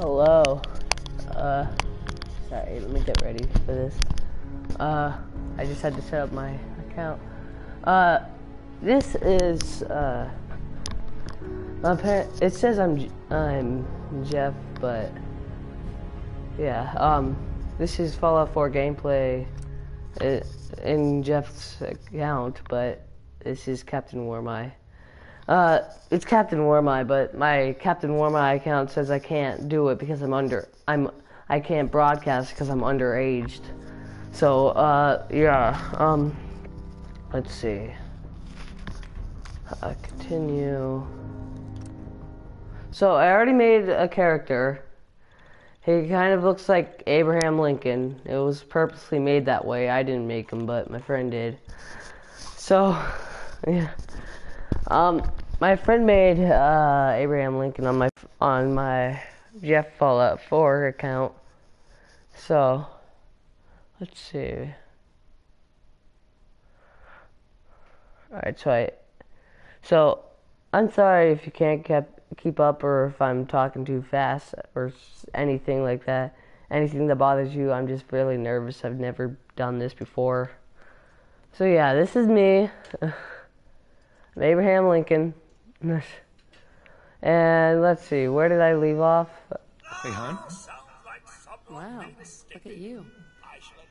Hello. Uh, sorry, let me get ready for this. Uh, I just had to set up my account. Uh, this is, uh, my parent, it says I'm, I'm Jeff, but, yeah, um, this is Fallout 4 gameplay uh, in Jeff's account, but this is Captain Warmeye. Uh, it's Captain Warmeye, but my Captain Warmeye account says I can't do it because I'm under. I'm. I can't broadcast because I'm underaged. So, uh, yeah. Um, let's see. Uh, continue. So I already made a character. He kind of looks like Abraham Lincoln. It was purposely made that way. I didn't make him, but my friend did. So, yeah. Um, my friend made uh, Abraham Lincoln on my on my Jeff Fallout 4 account. So, let's see. Alright, so I, so I'm sorry if you can't keep keep up or if I'm talking too fast or anything like that. Anything that bothers you, I'm just really nervous. I've never done this before. So yeah, this is me. I'm Abraham Lincoln. And let's see, where did I leave off? Hey, hon. Wow, look at you.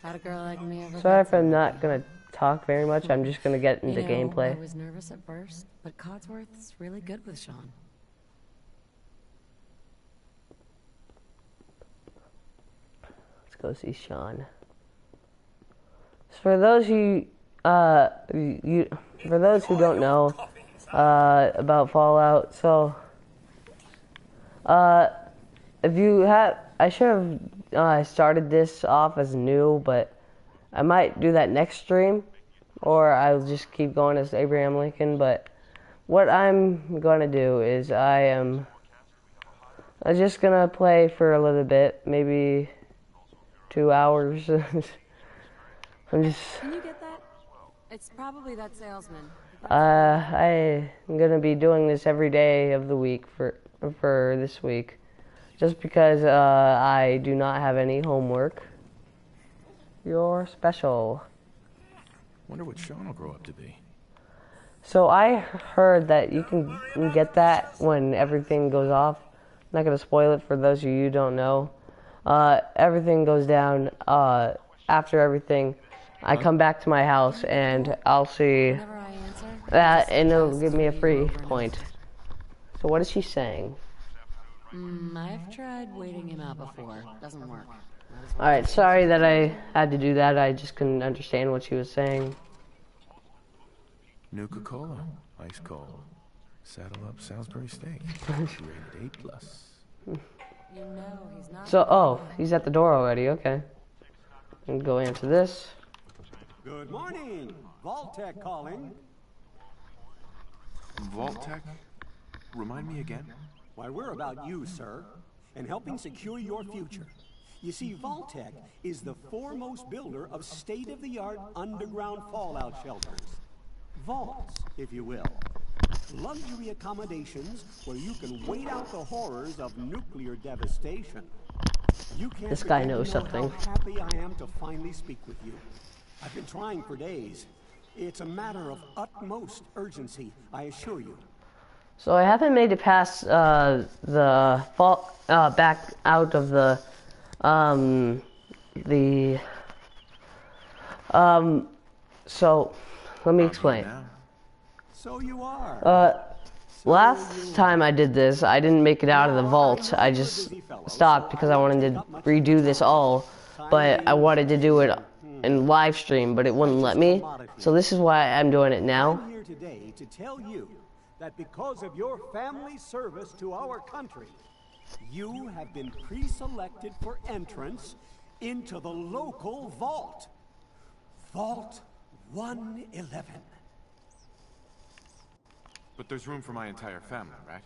How'd a girl like me ever Sorry if I'm not gonna talk very much. I'm just gonna get You into know, gameplay. I was nervous at first, but Codsworth's really good with Sean. Let's go see Sean. So For those who, uh, you, for those who don't know, uh, about Fallout, so, uh, if you had, I should have uh, started this off as new, but I might do that next stream, or I'll just keep going as Abraham Lincoln. But what I'm gonna do is I am, I'm just gonna play for a little bit, maybe two hours. I'm just, Can you get that? It's probably that salesman. Uh, I am gonna be doing this every day of the week for for this week, just because uh, I do not have any homework. You're special. Wonder what Sean will grow up to be. So I heard that you can get that when everything goes off. I'm not gonna spoil it for those of you who don't know. Uh, everything goes down. Uh, after everything, I come back to my house and I'll see Whenever I answer, that, and it'll give me a free point. So what is she saying? Mm, I've tried waiting him out before. Doesn't work. Might as well All right, sorry that I had to do that. I just couldn't understand what she was saying. Nuka Cola, ice cold. Saddle up Salisbury steak. Rated A plus. You know he's not. So, oh, he's at the door already. Okay. And go answer this. Good morning. Vault-Tec calling. Vault-Tec? Remind me again? Why, we're about you, sir, and helping secure your future. You see, Vault-Tec is the foremost builder of state-of-the-art underground fallout shelters. Vaults, if you will. Luxury accommodations where you can wait out the horrors of nuclear devastation. You can't This guy begin to knows know something. How happy I am to finally speak with you. I've been trying for days. It's a matter of utmost urgency, I assure you. So I haven't made it past uh, the fall, uh, back out of the, um, the, um, so let me explain. So you are. Uh, last time I did this, I didn't make it out of the vault. I just stopped because I wanted to redo this all, but I wanted to do it in live stream, but it wouldn't let me. So this is why I'm doing it now. I'm here today to tell you that because of your family service to our country, you have been pre-selected for entrance into the local vault. Vault 111. But there's room for my entire family, right?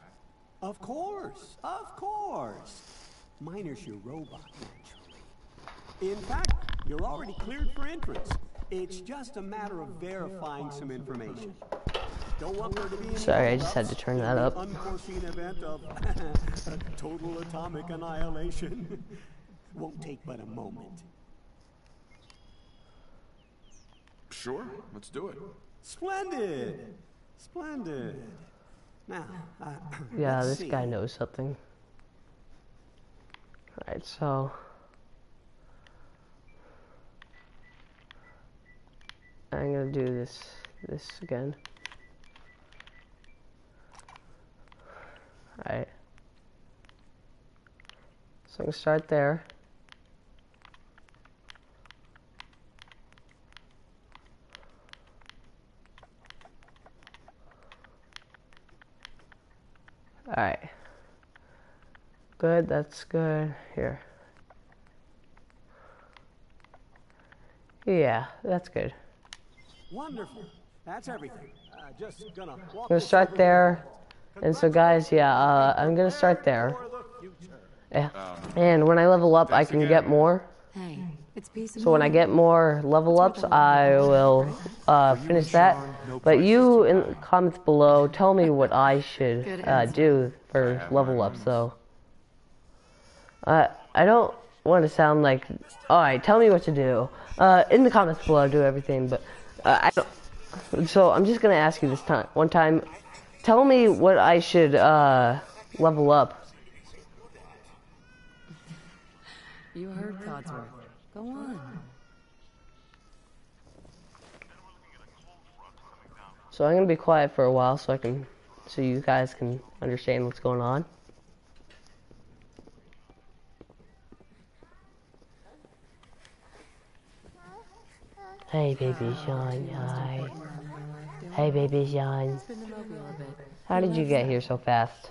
Of course, of course. Minus your robot, naturally. In fact, you're already cleared for entrance. It's just a matter of verifying some information. Don't want there to be Sorry, I just had to turn that up. Unforeseen event of total atomic annihilation. Won't take but a moment. Sure, let's do it. Splendid! Splendid. Now, uh, Yeah, let's this see. guy knows something. Alright, so. I'm gonna do this this again. Alright. So I'm gonna start there. Alright. Good, that's good. Here. Yeah, that's good. Wonderful. That's everything. Uh, just gonna walk I'm gonna start there. And so guys, yeah, uh, I'm gonna start there. for the. Yeah. And when I level up, I can get more. Hey, it's peace So when I get more level ups, I will uh, finish that. But you in the comments below, tell me what I should uh, do for level ups. So uh, I don't want to sound like, all right, tell me what to do. Uh, in the comments below, do everything. But uh, I don't. So I'm just gonna ask you this time, one time. Tell me what I should uh, level up. You heard Codsworth. Go on. So I'm gonna be quiet for a while so I can, so you guys can understand what's going on. Hey, baby Sean. Hi. Hey, baby Sean. Spin the mobile a bit. How did you get here so fast?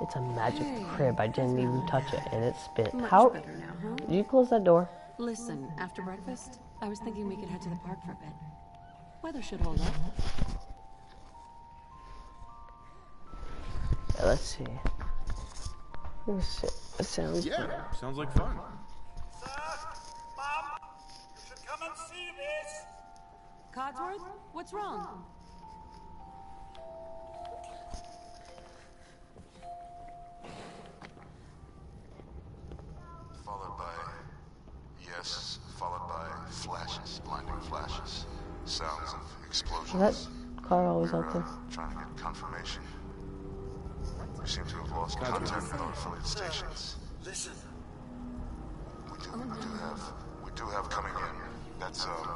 It's a magic crib. I didn't even touch it, and it spit. How? better now, huh? Did you close that door? Listen, after breakfast, I was thinking we could head to the park for a bit. Weather should hold up. Let's see. Let's see. It sounds. Yeah, sounds like fun. Sir, Mom, you should come and see this. Codsworth, what's wrong? Followed by, yes, followed by flashes, blinding flashes, sounds of explosions. Is that car always We're out there? uh, trying to get confirmation. We seem to have lost contact with our affiliate stations. Listen, We do, we do have, we do have coming in. That's um,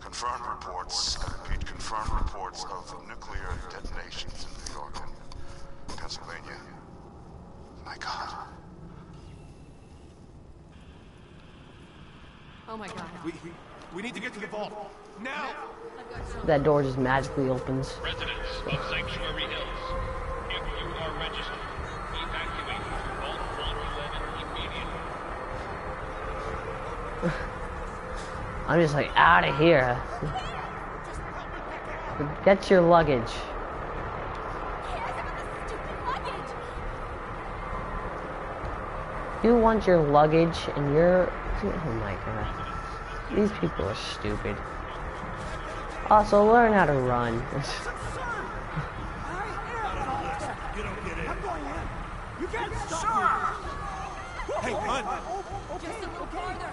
confirmed reports. I repeat, confirmed reports of nuclear detonations in New York and Pennsylvania. My God. Oh my god. We we need to get to the vault now. That door just magically opens. Residents of Sanctuary Hills, I'm just like out of here. Get your luggage. You want your luggage and your. Oh my god. These people are stupid. Also, learn how to run. you don't get in. I'm going in. You can't stop Hey, run! Just a little farther.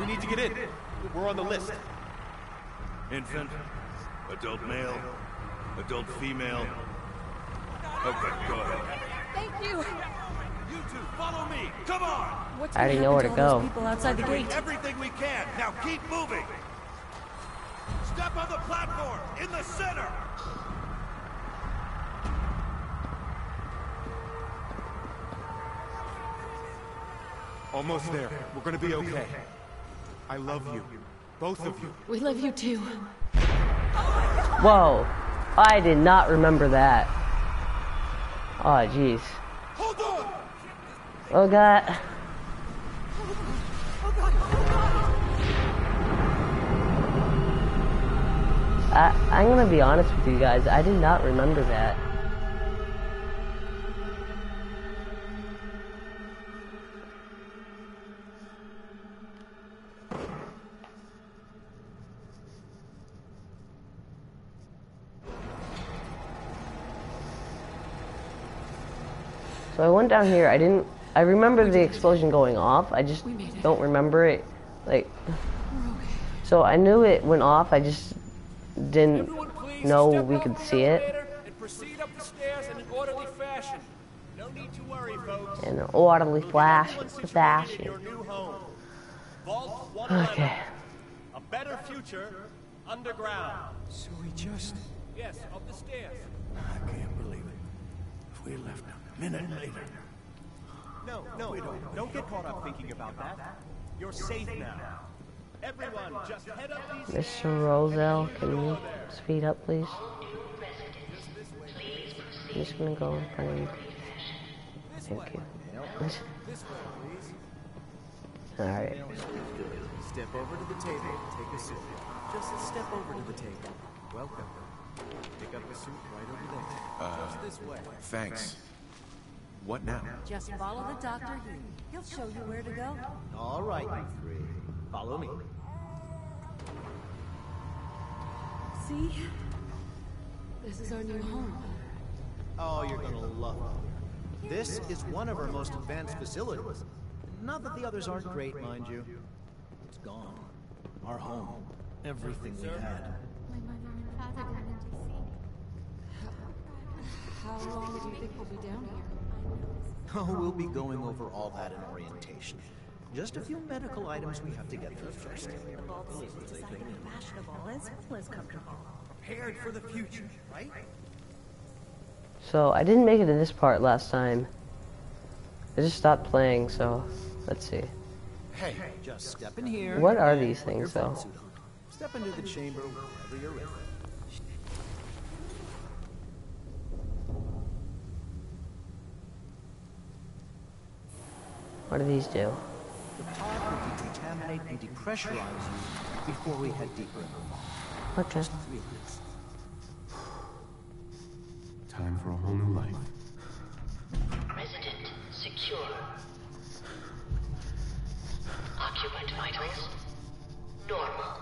We need to get in. We're on the list. Infant, adult male, adult female. Okay, go ahead. Thank you. You two, follow me. Come on. What's I already gonna know where happen to go. People outside the gate. everything we can. Now keep moving. Step on the platform in the center. Almost there. We're gonna be okay. I love you. Both of you. We love you too. Whoa. I did not remember that. Oh, jeez. Hold on. Oh, God. I, I'm gonna be honest with you guys. I did not remember that. So went down here. I didn't. I remember the explosion going off. I just We made it. don't remember it. Like, so I knew it went off. I just didn't know we could see it And up the stairs in an orderly fashion. No need to worry, folks. in an orderly flash Everyone situated fashion. your new home. Vault Okay. A better future underground. So we just... Yes, up the stairs. I can't believe it. If we had left a minute later... No, no, don't, don't get caught up thinking about that. You're safe now. Everyone, just head up these Mr. Roselle, can you speed up, please? I'm just gonna go in front of you. Thank you. Alright. Step over to the table, take a seat. Just step over to the table. Welcome. Pick up a suit right over there. Just this way. Uh, thanks. What now? Just follow the doctor here. He'll show you where to go. All right, you three. Follow me. See? This is our new home. Oh, you're gonna love it. This is one of our most advanced facilities. Not that the others aren't great, mind you. It's gone. Our home. Everything we had. My mother and father got into How long do you think we'll be down here? Oh, we'll be going over all that in orientation. Just a few medical items we have to get through first. The vault suit was designed to be fashionable as well as comfortable. Prepared for the future, right? So I didn't make it to this part last time. I just stopped playing, so let's see. Hey, just step in here. What are these things, though? Step into the chamber whenever you're ready. What do these do? The pod will decontaminate and depressurize you before we head deeper in the vault. Okay. Relax. Time for a whole new life. Resident secure. Occupant vitals normal.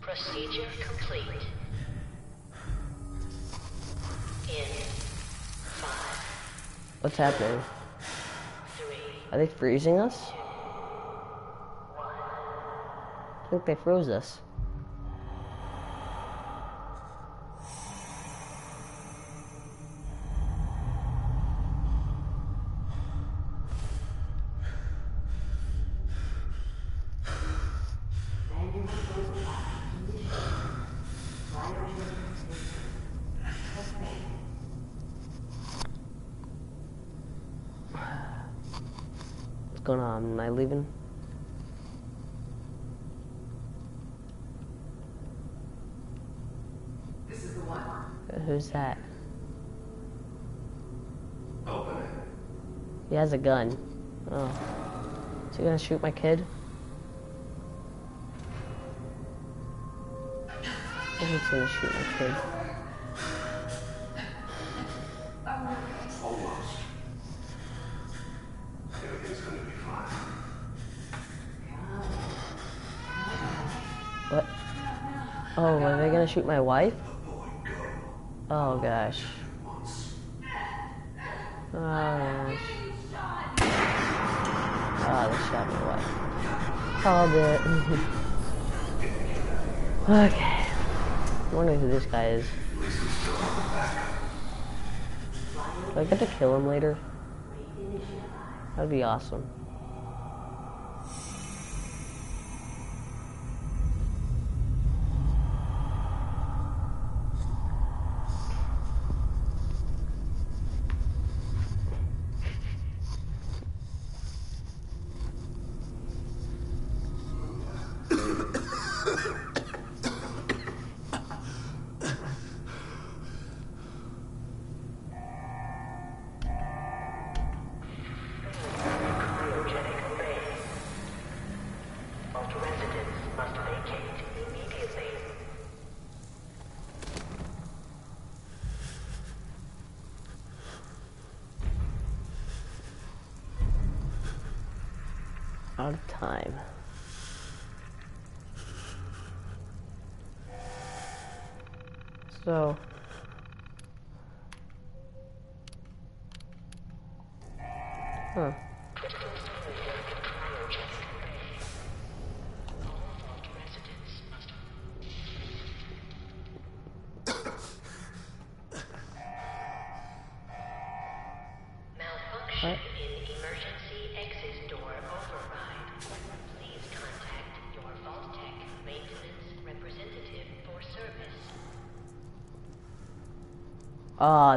Procedure complete. In five, What's happening? Are they freezing us? I think they froze us. I leaving? This is the one. Uh, who's that? Open it. He has a gun. Oh. Is he gonna shoot my kid? I he's gonna shoot my kid. Gonna shoot my wife? Oh gosh. Oh gosh. Oh, they shot my wife. Called it. okay. I wonder who this guy is. Do I get to kill him later? That'd be awesome.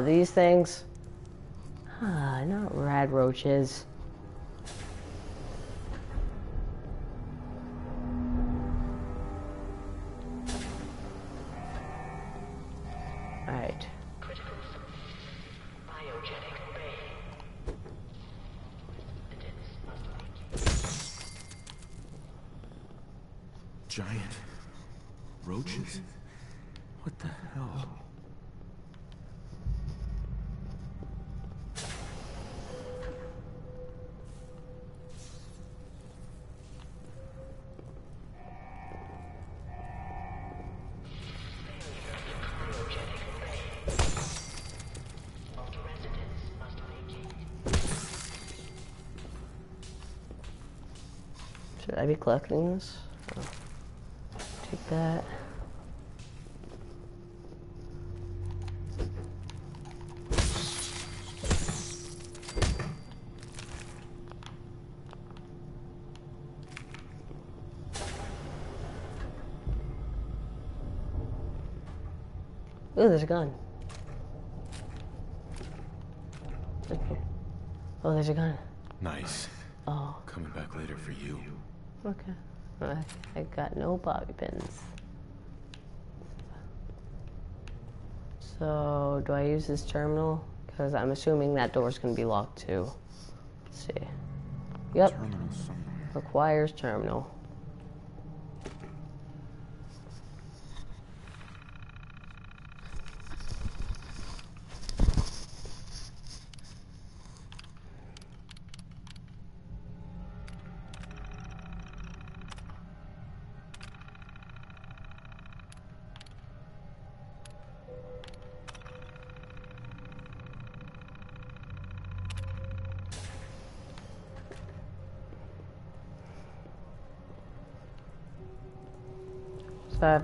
These things. Ah, not rad roaches. I be collecting this? Oh. Take that. Ooh, there's a gun. Okay. Oh, there's a gun. Nice. Oh, Coming back later for you. Okay. I, I got no bobby pins. So, do I use this terminal? Because I'm assuming that door's going to be locked too. Let's see. Yep, Terminal requires terminal.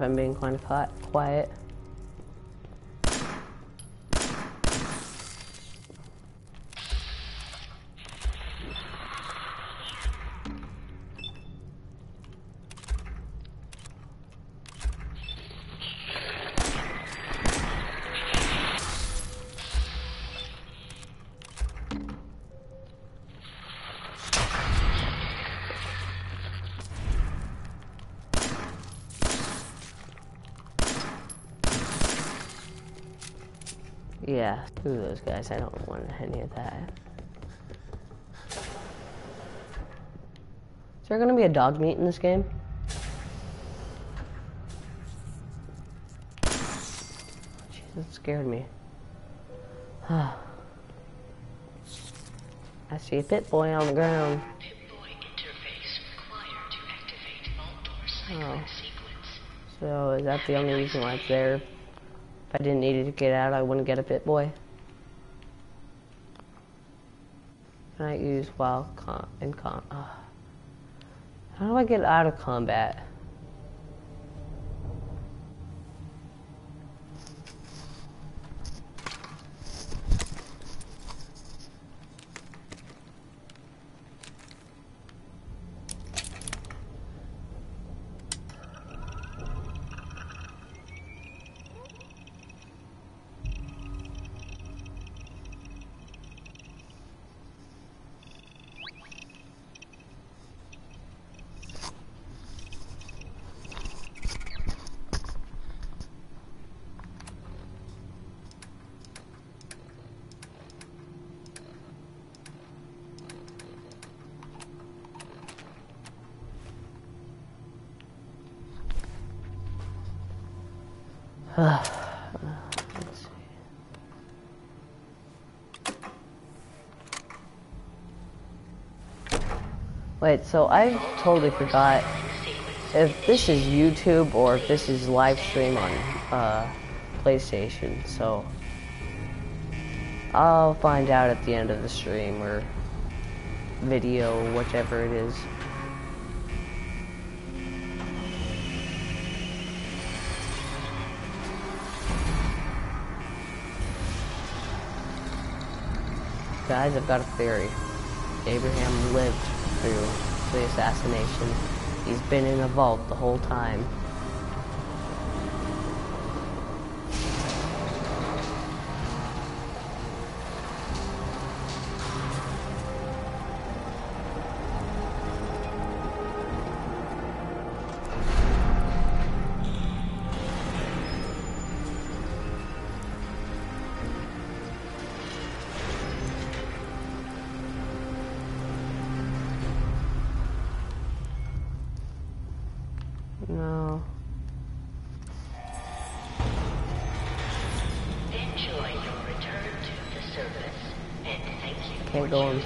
I'm being kind of qui- quiet. Yeah, screw those guys. I don't want any of that. Is there gonna be a dog meat in this game? Jeez, that scared me. I see a Pip-Boy on the ground. Pip-Boy interface required to activate vault door cycling Oh. sequence. So is that the only reason why it's there? If I didn't need it to get out, I wouldn't get a Pip-Boy. Can I use wild com and com? Uh, how do I get out of combat? Wait, so I totally forgot if this is YouTube or if this is live stream on uh, PlayStation. So I'll find out at the end of the stream or video, whichever it is. Guys, I've got a theory. Abraham lived through the assassination. He's been in a vault the whole time.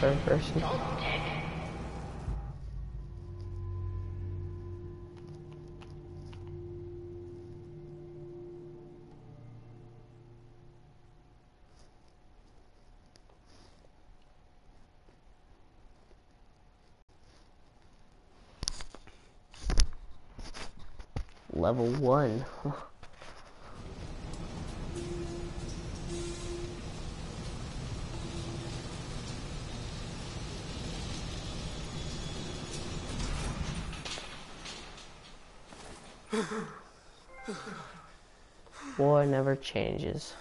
Person. Vault-Tec. Level one. War never changes.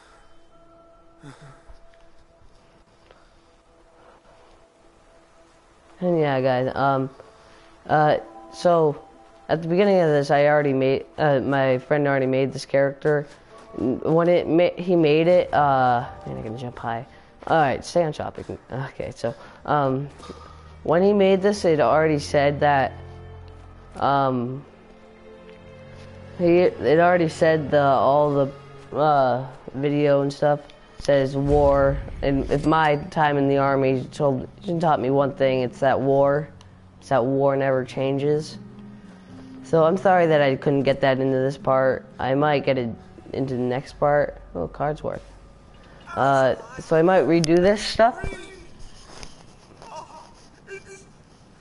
And yeah, guys. Um. Uh. So, at the beginning of this, I already made. Uh, my friend already made this character. When it ma- he made it. Uh. Man, I can jump high. All right, stay on shopping. Okay, so um, when he made this, it already said that um. He it already said the all the uh, video and stuff says war. And if my time in the army told taught me one thing it's that war. It's that war never changes. So I'm sorry that I couldn't get that into this part. I might get it into the next part. Oh Codsworth. Uh, so I might redo this stuff. It's,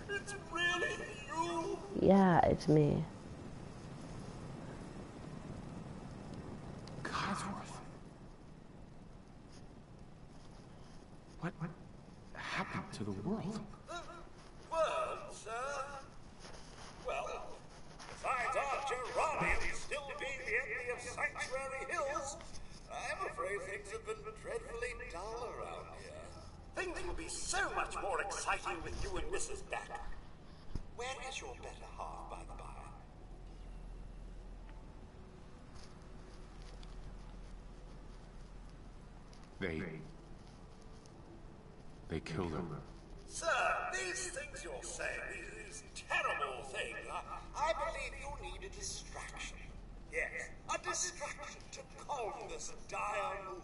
it's really you. yeah it's me Codsworth. What, what happened to the world? Well, sir. Well, besides Archer Robbie still being the enemy of Sanctuary Hills, I'm afraid things have been dreadfully dull around here. Things will be so much more exciting with you and Mrs. back. Where is your better half, by the by? They. They killed her. Sir, these things you're saying, these, these terrible things, I, I believe you need a distraction. Yes, a distraction to calm this dire mood.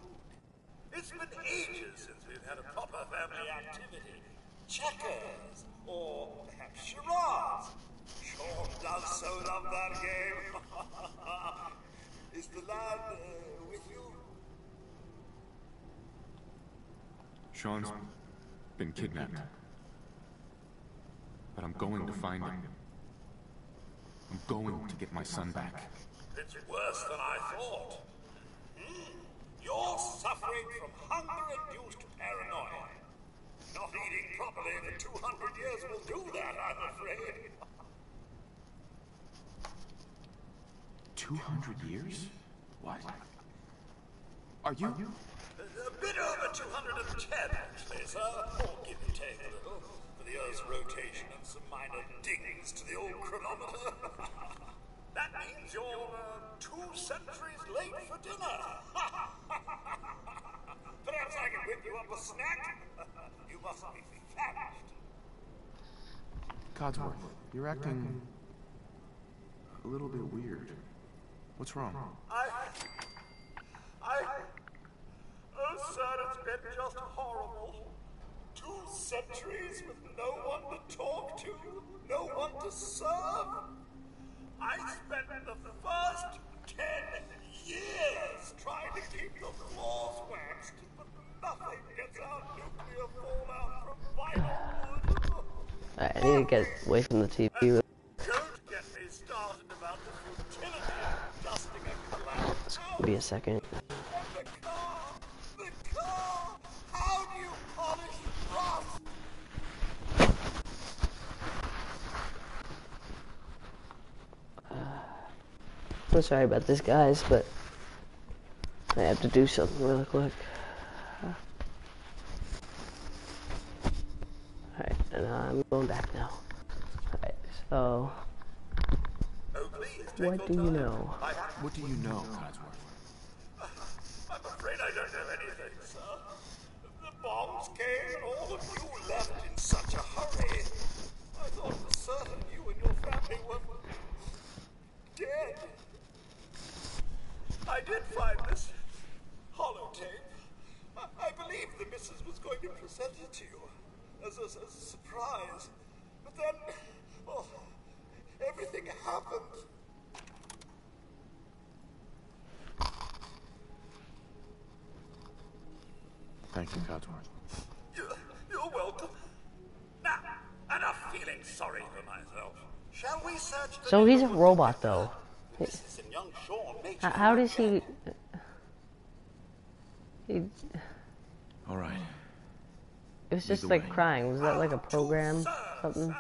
It's been ages since we've had a proper family activity. Checkers, or perhaps charades. Sean does so love that game. Is the lad uh, with you? Sean's been kidnapped. But I'm going to find him. I'm going to get my son back. It's worse than I thought. Hmm. You're suffering from hunger-induced paranoia. Not eating properly for 200 years will do that, I'm afraid. 200 years? What? Are you? A bit over 210, actually, sir. Or give and take a little, for the Earth's rotation and some minor dings to the old chronometer. that means you're uh, two centuries late for dinner. Perhaps I can whip you up a snack? you must be famished. Codsworth, you're acting a little bit weird. What's wrong? I. I. Oh, sir, it's been just horrible. Two centuries with no one to talk to, no one to serve. I spent the first ten years trying to keep the floors waxed, but nothing gets out nuclear fallout from vinyl wood. to get away from the TV. Don't get me started about the futility of dusting a collapse. Be a second. The car! The car! How do you polish rust? I'm sorry about this, guys, but I have to do something really quick. Alright, and uh, I'm going back now. Alright, so. What do you know? What do you know, Codsworth? I'm afraid I don't know anything, sir. The bombs came and all of you left in such a hurry. I thought for certain you and your family were dead. I did find this holotape. I, I believe the missus was going to it to you as a, as a surprise. But then, well, everything happened. Thank you, Codsworth. You're, you're welcome. Now, enough feeling sorry for myself. Shall we search the So he's a robot, though. Mrs. and young Sean made How, how does he? He. All right. It was just like crying. Was that like a program? Something?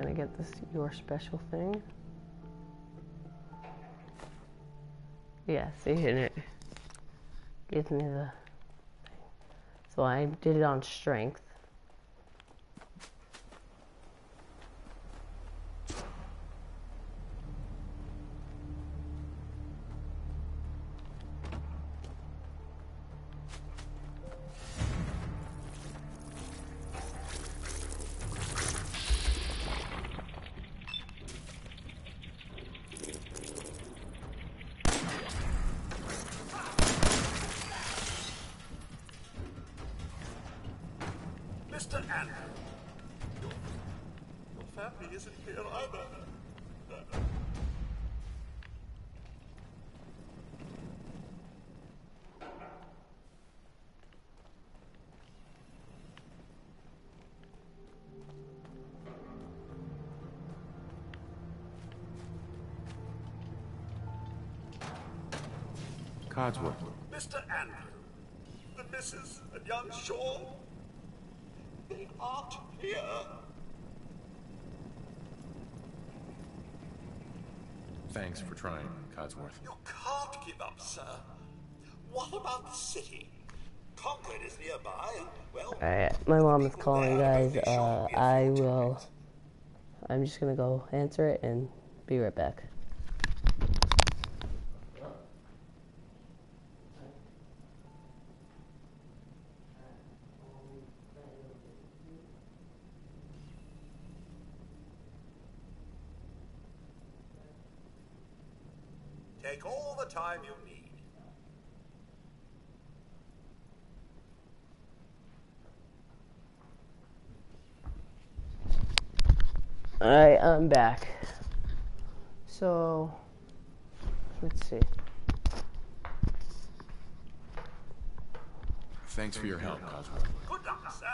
Gonna get this your special thing. Yeah, see and it gives me the thing. So I did it on strength. Missus and young Sean, they aren't here. Thanks for trying, Codsworth. You can't give up, sir. What about the city? Concord is nearby, and, well, Alright, my mom is calling, guys. Uh, I will. I'm just gonna go answer it and be right back. take all the time you need. Alright, I'm back. So, let's see. Thanks for your help, Codsworth. Good luck, sir.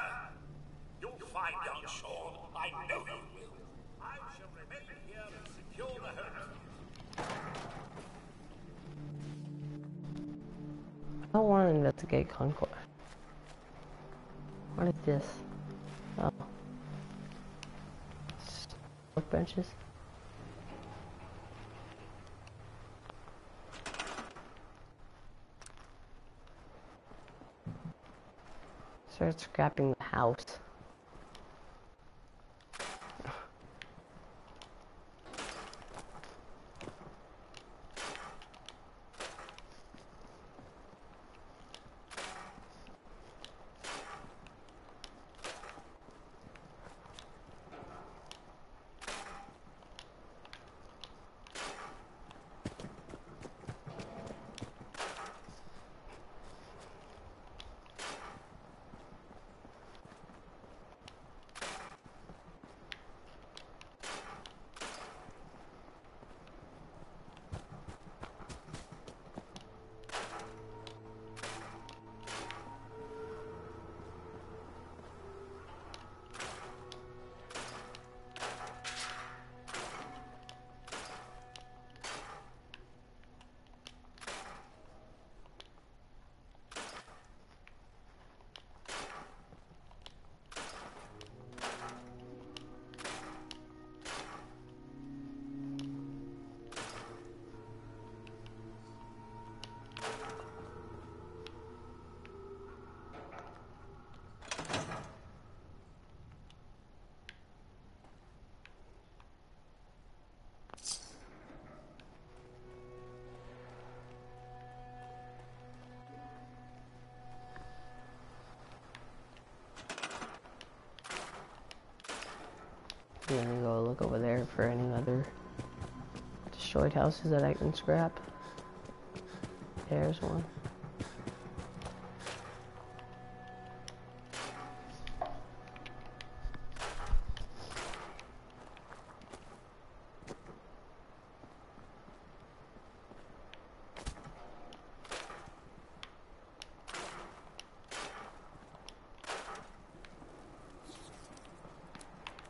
You'll find young Sean. I know you I don't want to investigate Concord. What is this? Oh. Smoke benches? Start scrapping the house. I'm gonna go look over there for any other destroyed houses that I can scrap. There's one.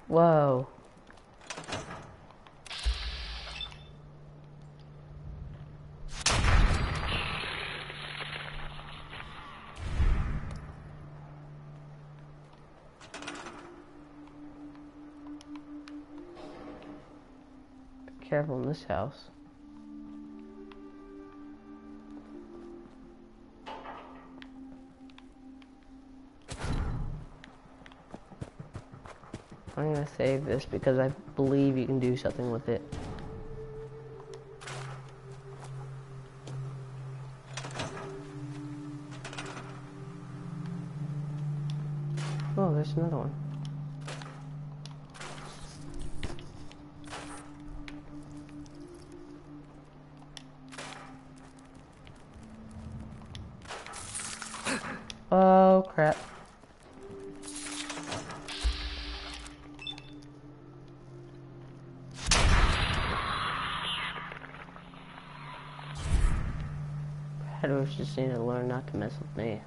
Whoa. Be careful in this house. I'm gonna save this because I believe you can do something with it. Predators just need to learn not to mess with me.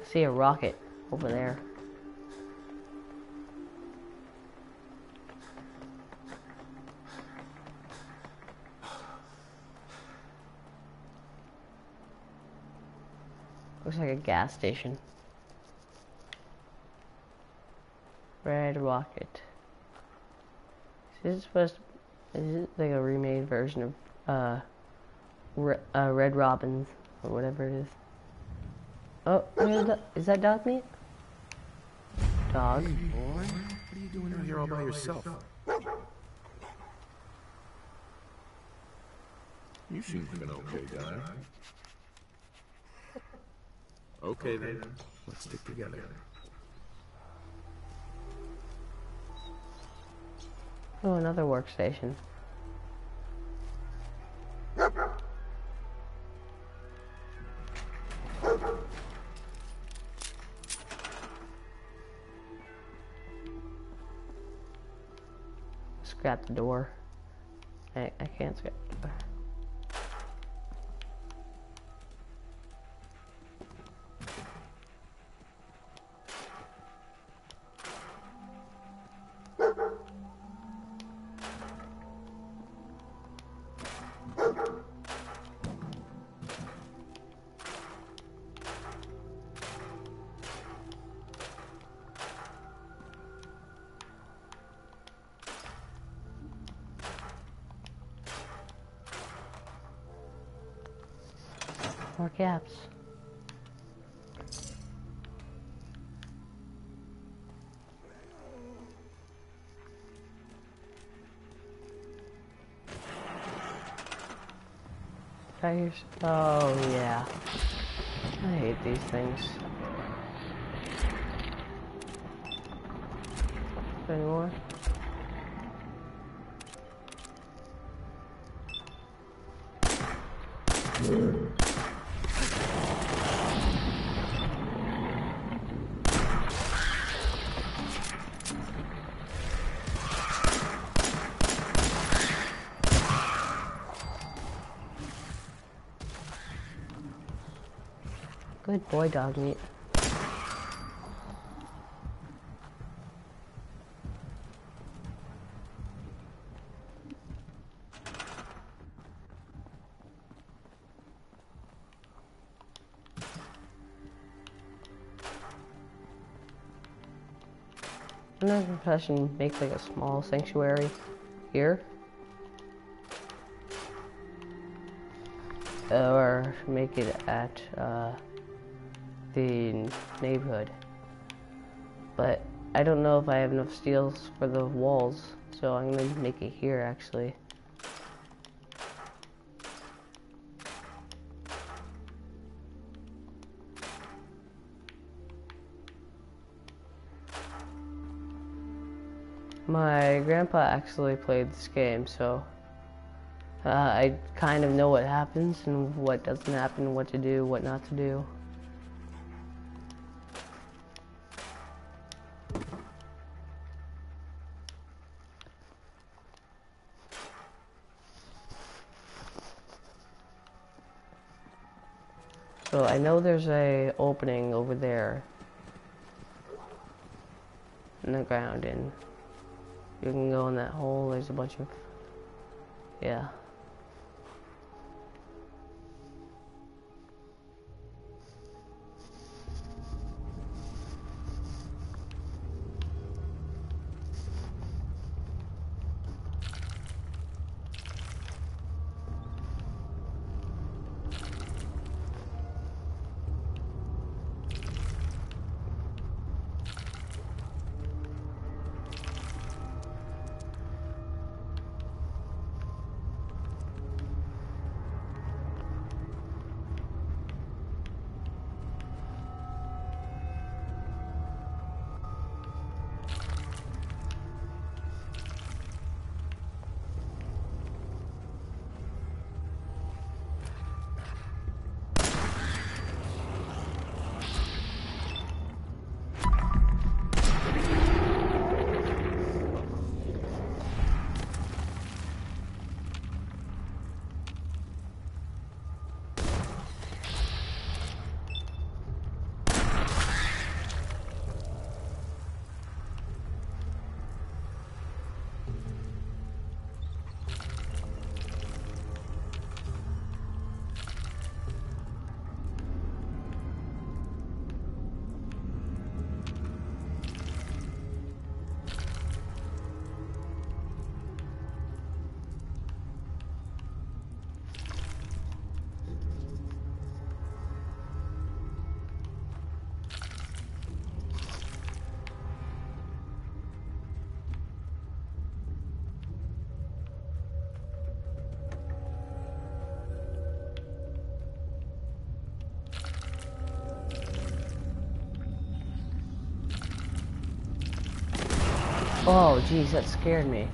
I see a rocket over there. Looks like a gas station. Red rocket. This Is supposed to, is it like a remade version of uh, Re uh Red Robins or whatever it is? Oh, where's is that Dogmeat? Dog. Boy, what are you doing out here all by yourself? You seem to be an okay guy. Okay then, let's stick together. Oh, another workstation. Scrap the door. Oh yeah. I hate these things. Any more? Good boy, Dogmeat. Another profession make like a small sanctuary here. Or make it at uh, the neighborhood. But I don't know if I have enough steels for the walls, so I'm gonna make it here actually. My grandpa actually played this game, so uh, I kind of know what happens and what doesn't happen, what to do, what not to do. I know there's a opening over there in the ground and you can go in that hole, there's a bunch of yeah. Oh, jeez, that scared me.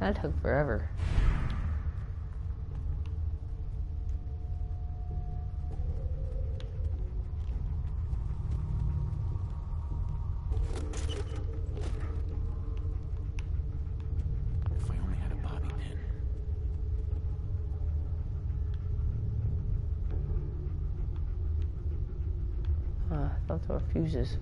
That took forever. If I only had a bobby pin. Uh, thought fuses.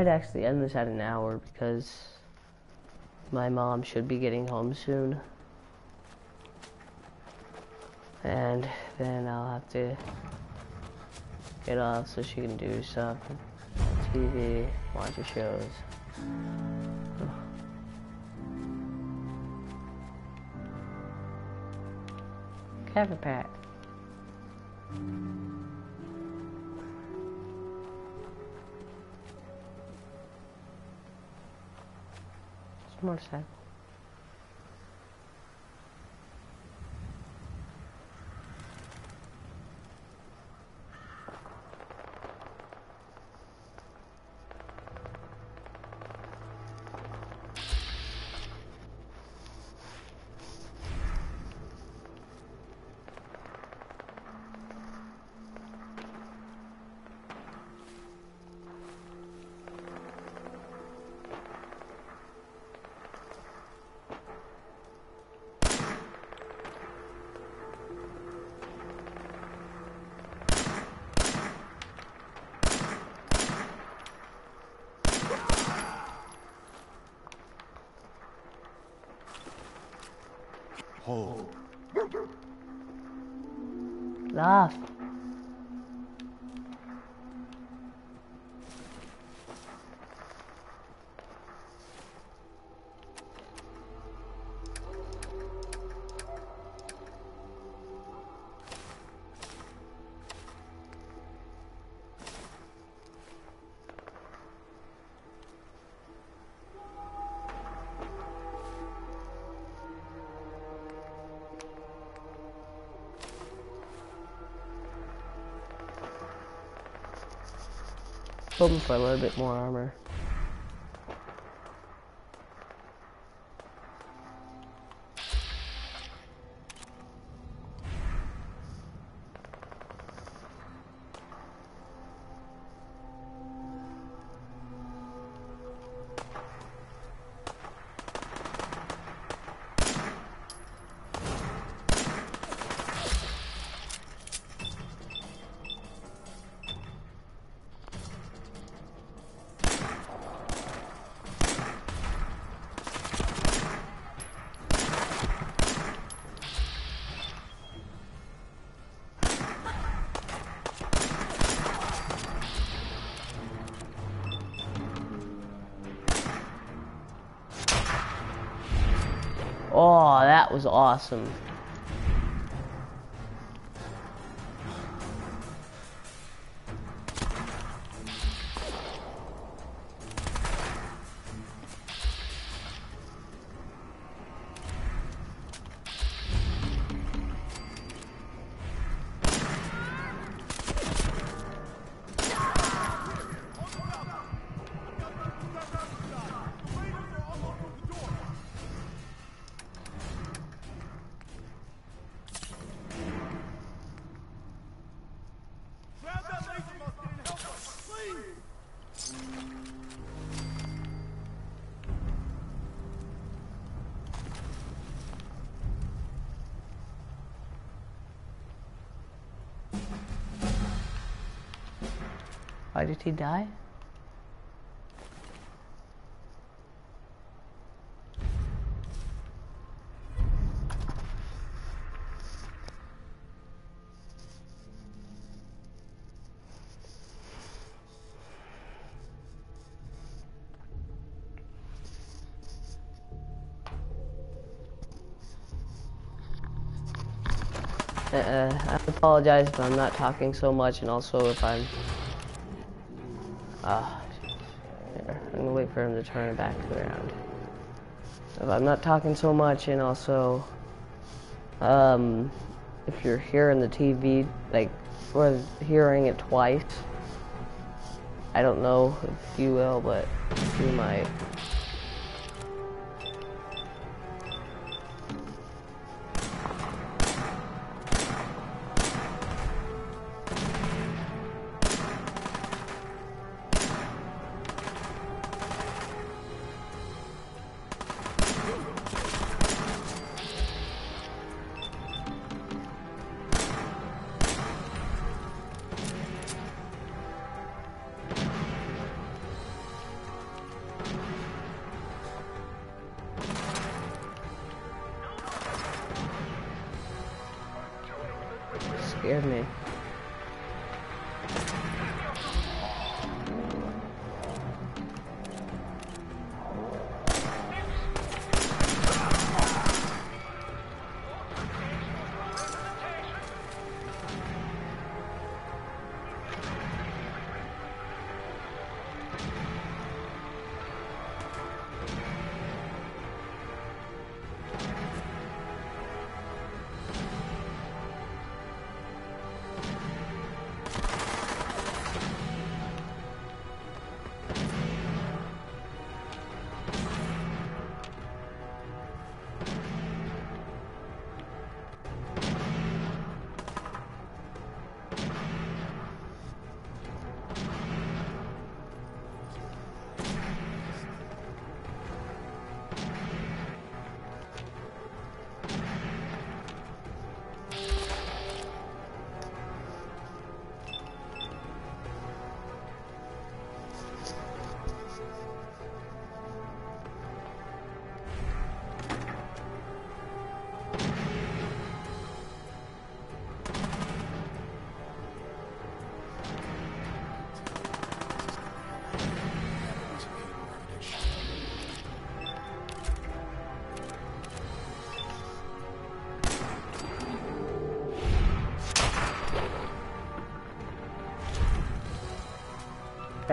Might actually end this at an hour because my mom should be getting home soon. And then I'll have to get off so she can do stuff. TV, watch the shows. A pack. It's a Hold. Laugh. For a little bit more armor. Was awesome. Did he die? Uh, I apologize if I'm not talking so much, and also if I'm. Ah, I'm gonna wait for him to turn it back around. If I'm not talking so much, and also, um, if you're hearing the TV, like, or hearing it twice, I don't know if you will, but you might.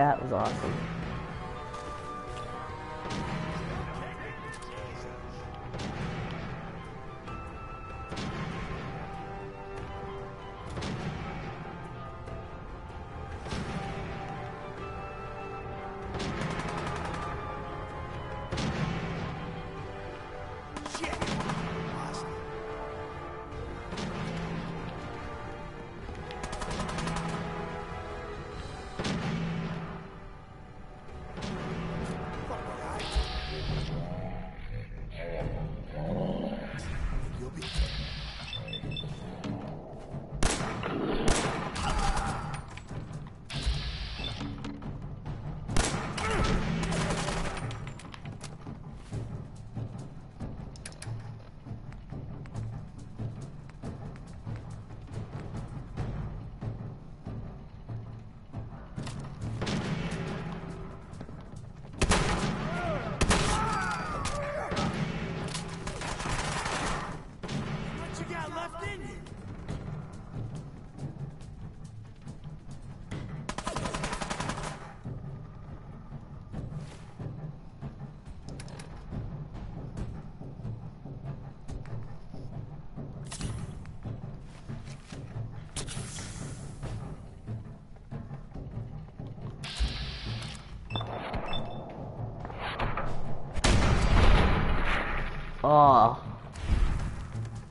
That was awesome.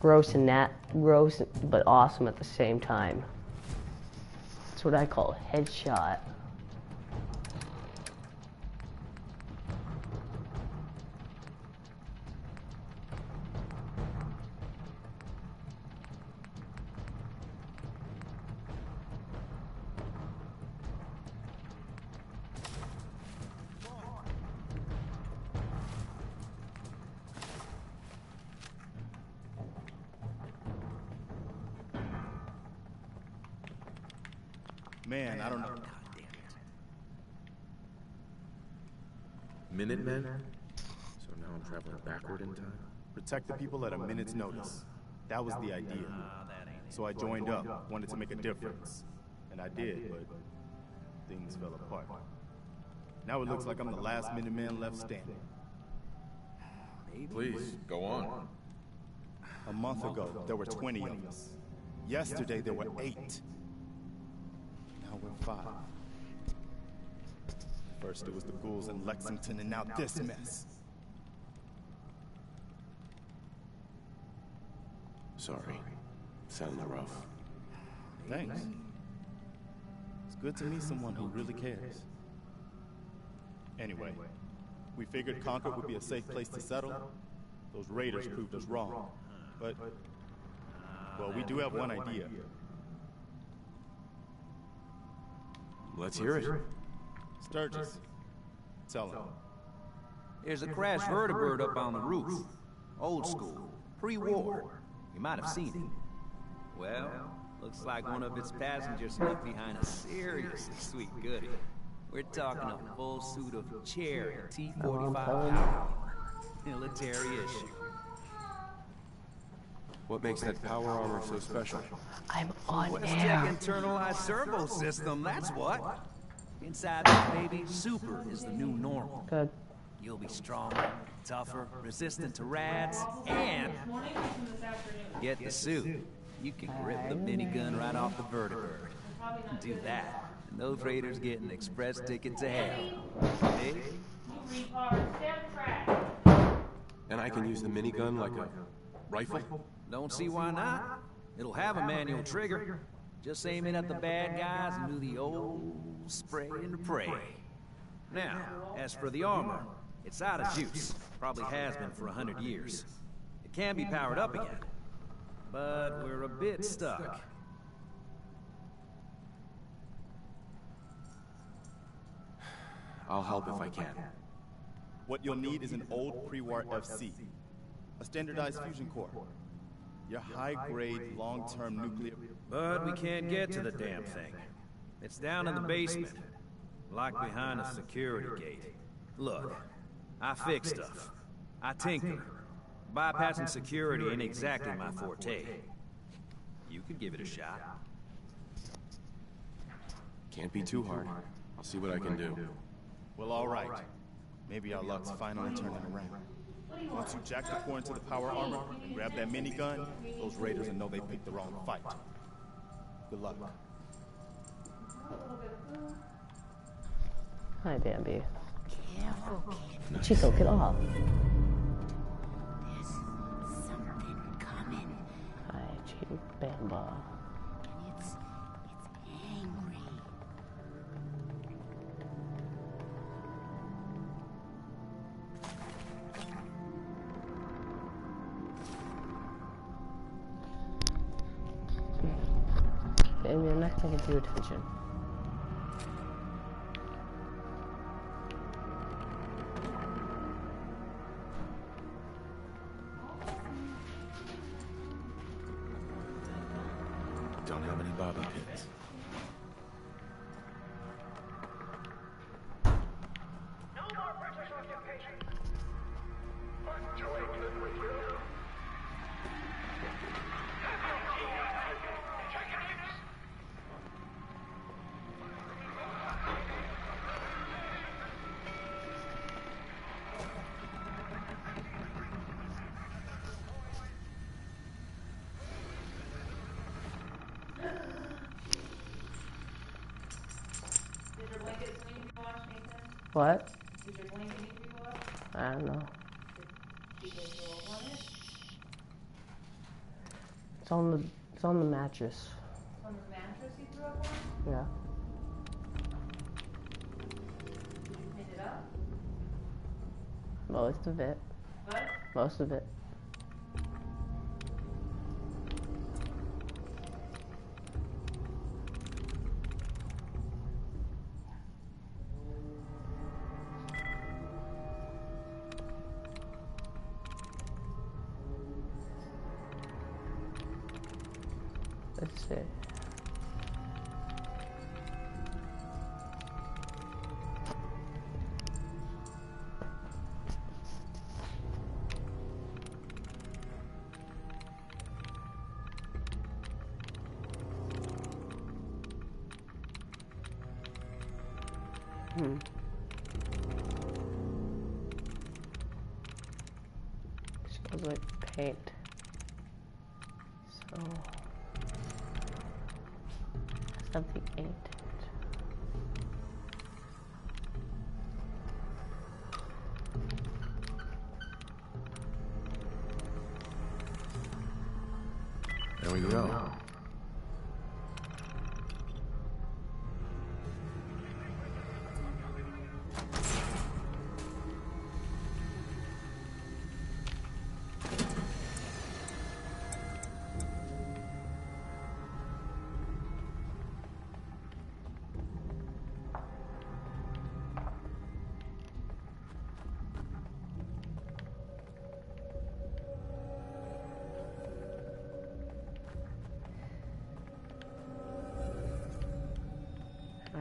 Gross and nat, gross but awesome at the same time. That's what I call headshot. Minutemen? So now I'm traveling backward in time? Protect the people at a minute's notice. That was the idea. So I joined up, wanted to make a difference. And I did, but things fell apart. Now it looks like I'm the last Minuteman left standing. Please, go on. A month ago, there were 20 of us. Yesterday, there were eight. Now we're five. First, it was the ghouls in Lexington, and now this mess. Sorry. Sounded rough. Thanks. It's good to meet someone who really cares. Anyway, we figured Concord would be a safe place to settle. Those raiders proved us wrong. But, well, we do have one idea. Let's hear it. Sturges. Tell him. There's a crashed vertibird up on the roof. Old school. Pre-war. You might have seen it. Well, Looks like one of its passengers snuck behind a seriously sweet goodie. We're talking a full suit of cherry T-45 Oh, I'm power telling armor. Military issue. What makes that power armor so special? I'm on Westech air. internalized servo system, that's what. Inside this baby, super is the new normal. Good. You'll be stronger, tougher, resistant to rads, and get the suit. You can grip the minigun right off the vertibird. Do that, and those raiders get an express ticket to hell. See? And I can use the minigun like a rifle? Don't see why not. It'll have a manual trigger. Just aim it at the bad guys and do the old spray and pray. Now, as for the armor, it's out of juice. Probably has been for a hundred years. It can be powered up again. But we're a bit stuck. I'll help if I can. What you'll need is an old pre-war FC, a standardized fusion core, your high-grade, long-term nuclear... But we can't get to the damn thing. It's down in the basement. Locked behind a security gate. Look, I fix stuff. I tinker. Bypassing security ain't exactly my forte. You could give it a shot. Can't be too hard. I'll see what I can do. Well, all right. Maybe our luck's finally turning around. Once you jack the core into the power armor and grab that minigun, those raiders will know they picked the wrong fight. Good luck. Hi, Bambi. Careful, kid. Chico, get off. There's something coming. Hi, Chico Bamba. I'm not attention. Don't have any bobby pins. What? Did they want to be people up? I don't know. It's on the it's on the mattress. On the mattress you threw up on? Yeah. Pinned it up? Most of it. What? Most of it.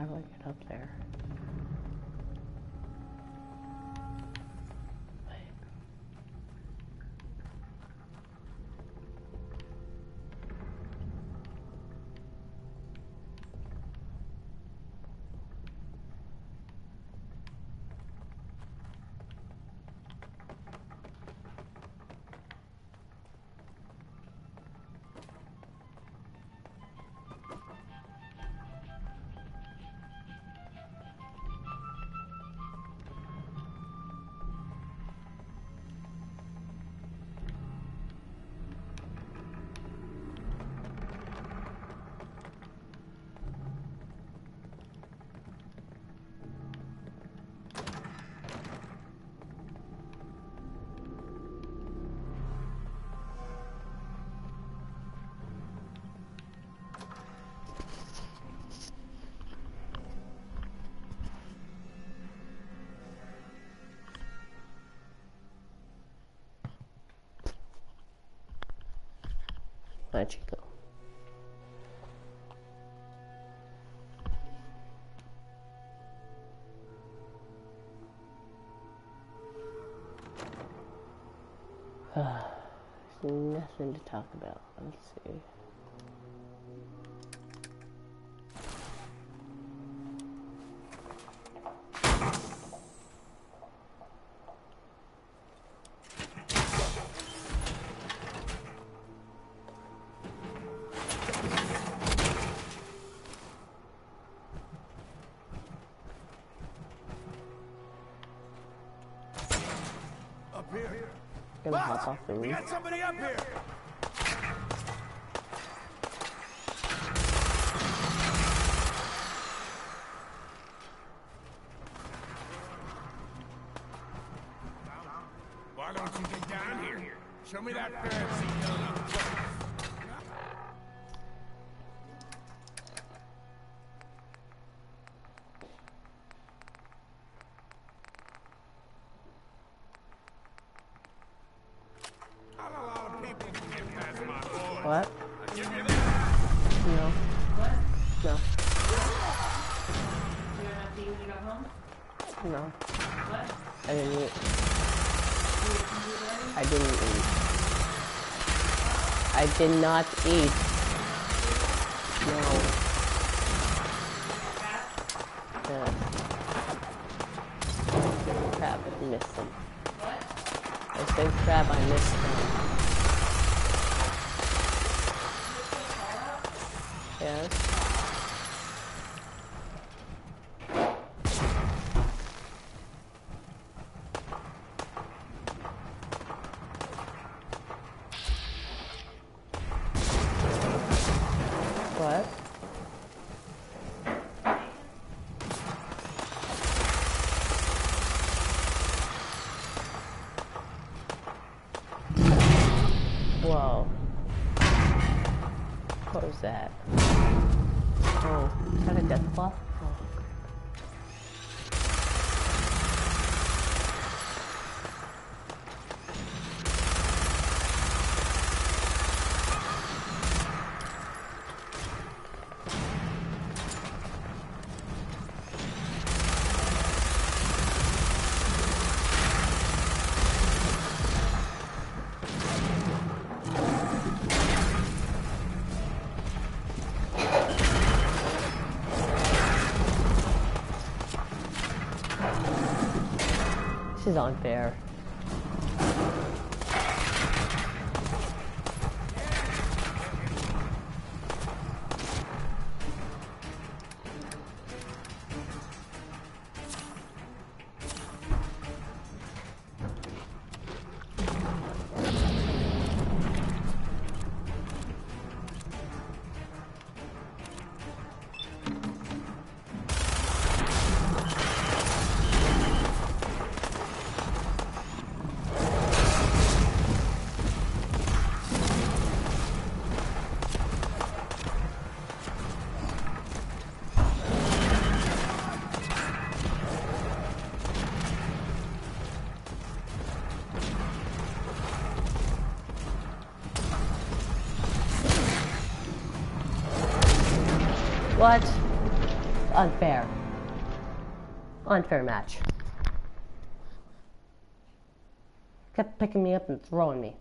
I like it up there. magical There's nothing to talk about. Let's see. fucking hop off the roof? We got somebody up here! Did not eat. is unfair. What? Unfair. Unfair match. Kept picking me up and throwing me.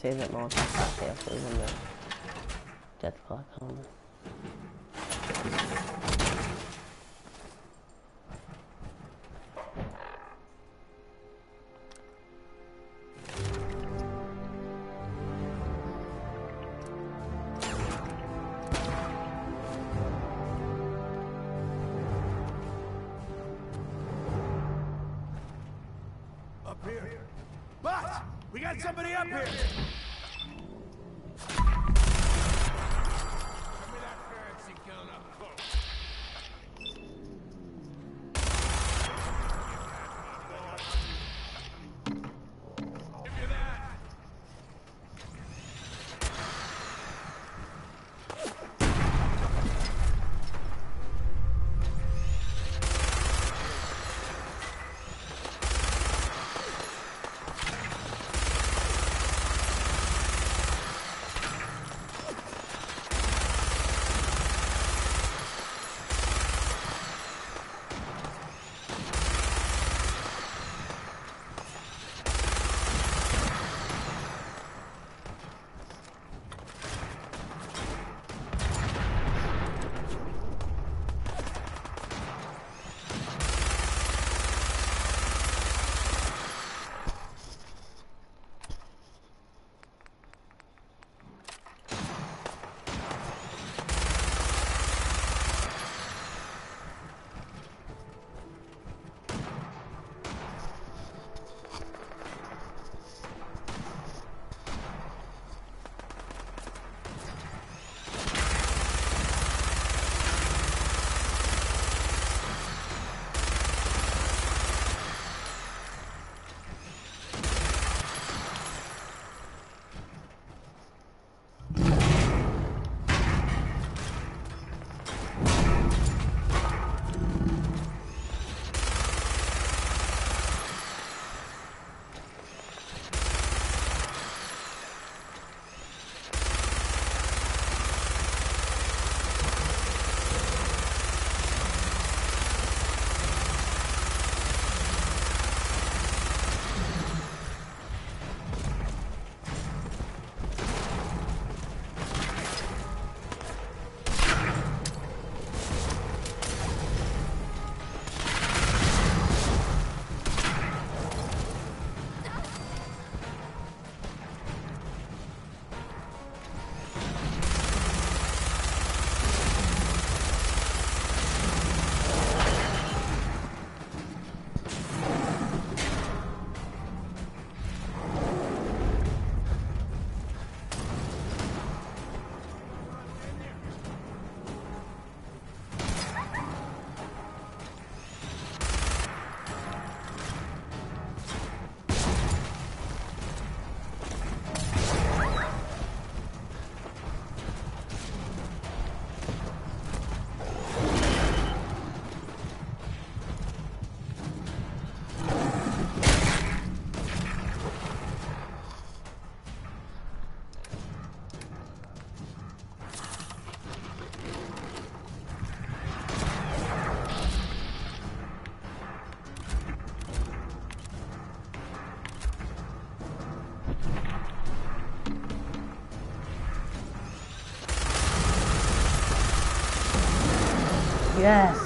Save that multi cocktail for when the Deathclaw comes. Yes.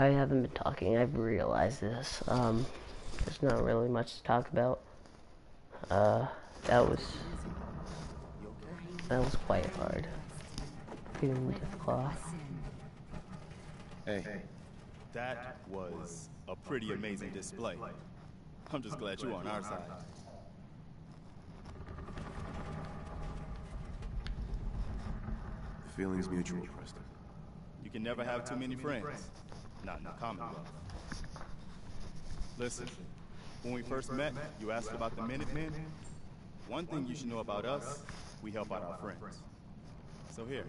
I haven't been talking. I've realized this. Um, there's not really much to talk about. Uh, that was that was quite hard. Feeling the claw. Hey, that was a pretty amazing display. I'm just glad you're on our side. The feeling's mutual, Preston. You can never have too many friends. Not in the Commonwealth. Listen, when we first met, you asked about the Minutemen. One thing you should know about us, we help out our friends. So here,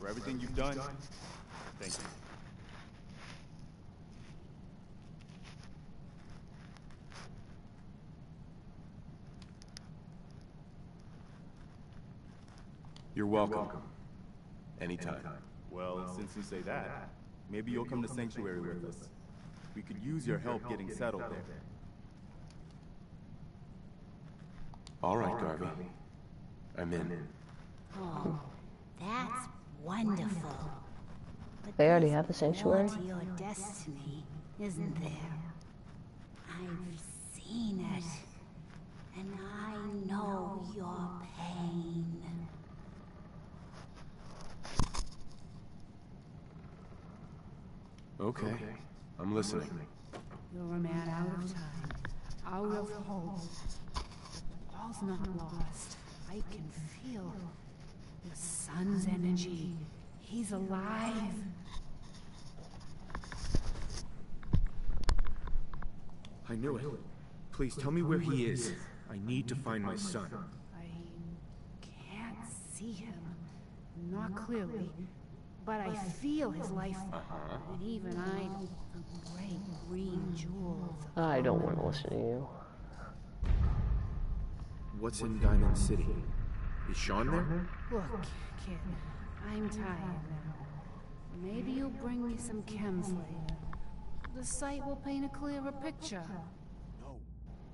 for everything you've done, thank you. You're welcome. Anytime. Well, since you say that, maybe you'll come to Sanctuary with us. We could use your help getting settled there. All right, Garvey. I'm in. Oh, that's wonderful. But They already have a sanctuary? more to your destiny, isn't there? I've seen it, and I know your pain. Okay. I'm listening. You're a man out of time, out of hope. All's not lost. I can feel the sun's energy. He's alive. I knew it. Please tell me where he is. I need to find my son. I can't see him, not clearly, but I feel his life. And even I, the great green jewels. I don't want to listen to you. What's in Diamond City? Is Sean there? Look, kid, I'm tired now. Maybe you'll bring me some chems later. The Sight will paint a clearer picture. No,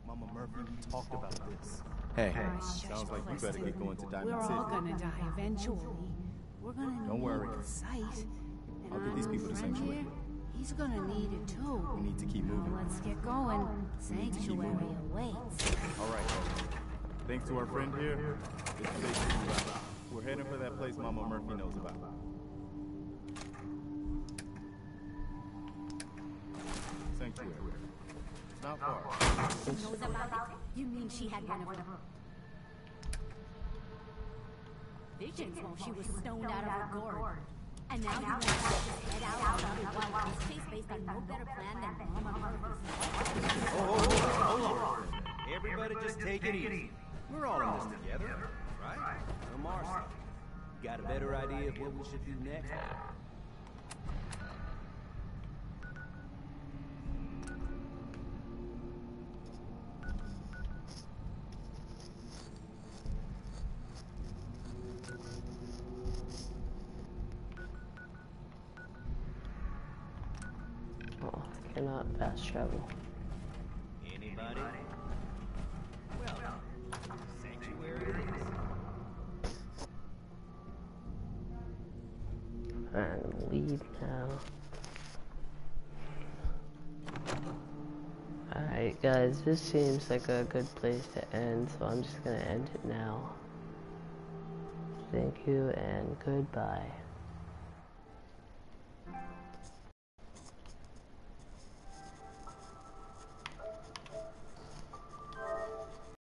Mama Murphy, we talked about this. Hey. hey. Sounds like you better get going to Diamond We're Diamond all gonna die eventually. We're gonna Don't need worry. the Sight. And I'll get these people to Sanctuary. here, He's gonna need it too. We need to keep moving. Now let's get going. We need to keep Sanctuary moving. awaits. All right. Thanks to our friend here, it's safe to move out. We're heading for that place Mama Murphy knows about. Sanctuary. It's not far. Knows about it? You mean she had one of her visions while she was stoned out of her gourd? And now you want to head out on a wild goose chase based on no better plan than Mama Murphy's Oh, hold on, hold on. Everybody just take it easy. We're all in this together, right? No Marcy. You got a better idea of what we should do next? Cannot fast travel. Anybody? Well, sanctuary. And leave now. Alright guys, this seems like a good place to end, so I'm just gonna end it now. Thank you and goodbye.